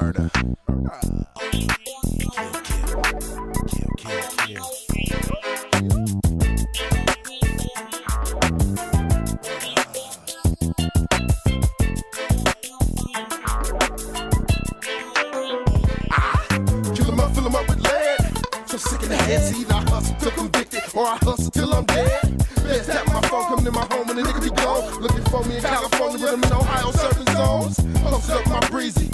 Murder. Kill, kill. Kill, kill, kill. Kill 'em up, fill 'em up with lead. So sick in the head, see, I hustle till convicted, or I hustle till I'm dead. Best tap my phone, coming in my home, and the nigga be gone. Looking for me in California, but I'm in Ohio, serving zones. Post up my breezy.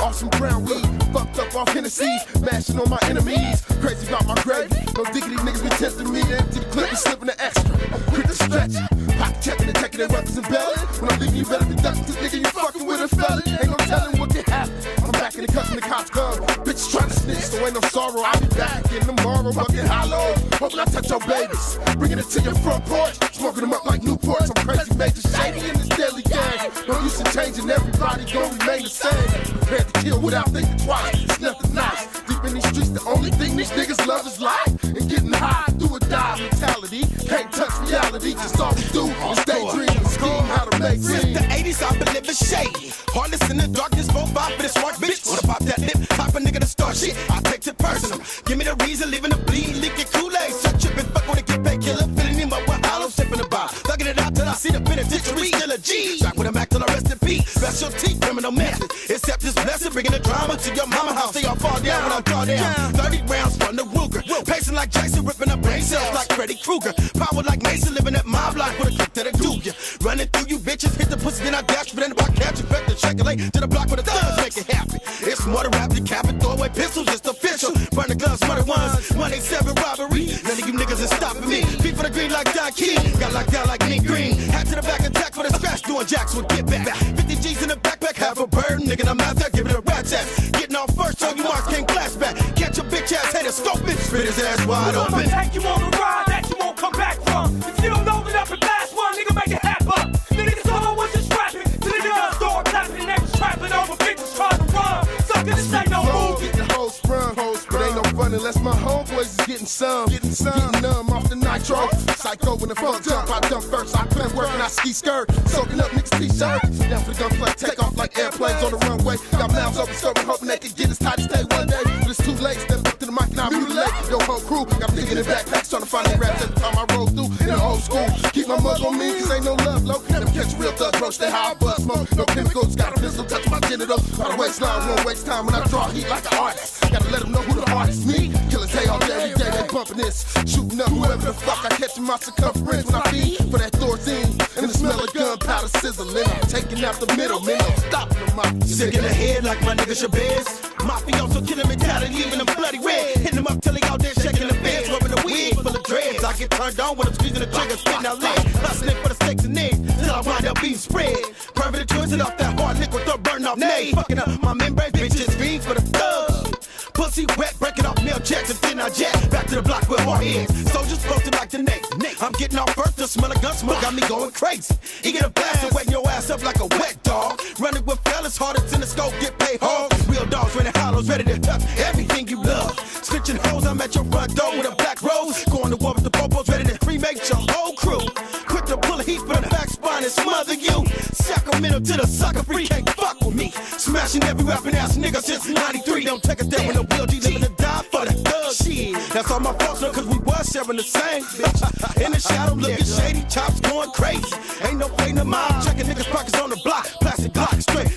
Off some brown weed, fucked up off Hennessy, mashing on my enemies. Crazy about my gravy. No diggity niggas be testing me, empty the clip and slipping the extra. Quick to stretch. Pocket checking and checking their weapons and belly. When I'm leaving, you better be ducking, cause nigga, you fucking with a felon. Ain't no telling what can happen. I'm back in the cuts when the cops come. Ain't no sorrow. I'll be back in tomorrow, fucking hollow. Hoping I touch your babies. Bringing it to your front porch. Smoking them up like Newports. I'm crazy, major shady in this deadly gang. No use in changing, everybody gon' remain the same. Prepared to kill without thinking twice. It's nothing nice. Deep in these streets, the only thing these niggas love is life. And getting high, do or die mentality. Can't touch reality, just all we do is daydream and scheme how to make Since the 80s, I've been living shady. Heartless in the darkness, The reason, living the bleed, leaking Kool-Aid. So tripping, fuck when it get paid, killer. Filling him up with hollow, sipping the bar. Thugging it out till I see the penitentiary. Still a G. Shot with a Mac till I rest in peace. Specialty, criminal method. Except this blessing, bringing the drama to your mama house. Say y'all fall down when I draw down. 30 rounds from the Like Jason, ripping up brain cells like Freddy Krueger. Power like Mason, living at my block with a click that'll do ya. Running through you bitches, hit the pussy, then I dash, but then I catch you back to check late to the block with the thugs, make it happen. It's more to rap, the cap and throw away pistols, just official. Burn the guns, murder ones, 187 robbery. None of you niggas is stopping me. Feet for the green like Don King, got locked down like Mean Green. Hat to the back, attack for the scratch, doing jacks with get back. 50 G's in the backpack, half a bird, nigga, I'm out there, give it a rat ass. Spit his ass wide I'ma open. take you on a ride that you won't come back from. If you don't know that up and last one, nigga, make it happen. Niggas thought I was just rapping. To the gun store, clapping, they was trapping over bitches trying to run. Sucker, this ain't no movie. get the whole sprung. But ain't no fun unless my homeboys is getting some. Getting some. Getting numb off the nitro. Psycho when the fuck jump. I jump first. I plan work and I ski skirt. Soaking up niggas t-shirts. Down for the gunplay. Take off like airplanes on the runway. Got mouths open, scoping, hoping they can get us tight to stay one day. But it's too late. Step the mic I mutilate. Yo, whole crew. Got digging in backpacks trying to find the raps every time I roll through. In the old school. Keep my mug on me, cause ain't no love, low. Never catch real thug, roach. They how I bust smoke. No chemicals. Got a pistol touch my genitals. By the waistline, won't waste time when I draw heat like an artist. Gotta let them know who the artist me. Killers day all day, every day they bumping this. Shooting up whoever the fuck I catch in my circumference when I feed for that Thorazine. And the smell of gunpowder sizzling. I'm taking out the middle, man. I'm stopping them out. Sick in the head like my nigga Shabazz. Mafioso killing mentality, them bloody red. Hitting them up till they out there shaking the beds, rubbing the wig full of dreads. I get turned on when I'm squeezing the trigger, spitting out lead. Hustling for the steaks and eggs till I wind up being spread. Private twisted off that hard liquid, throw burn off nay. Fucking up my membrane, bitches fiends for the thugs. Pussy wet, breaking off nail checks and then I jet back to the block with hard heads. Soldiers posted like the Nate. I'm getting off first, the smell of gun smoke got me going crazy. He get a blast and wetting your ass up like a wet dog. Running with fellas, hardest in the scope, get paid hard. Real dogs running hollows, ready to touch everything at your front with a black rose. Going to war with the popos, ready to cremate your whole crew. Quick to pull a heat for the back spine and smother you. Sacramento to the sucker free, can't fuck with me. Smashing every rapping ass nigga since 93. Don't take a step with no real G, living to die for the thug shit. That's all my fault, no, cause we was sharing the same bitch. In the shadow, looking shady, chops going crazy. Ain't no fading the mob, checking niggas' pockets on the block. Plastic block straight,